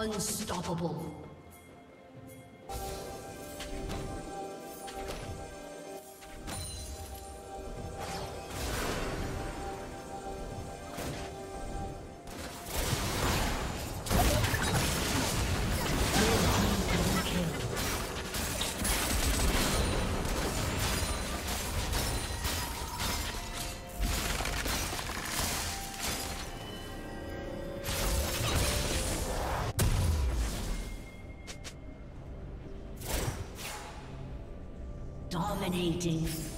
Unstoppable. Dominating.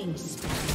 Killing spree.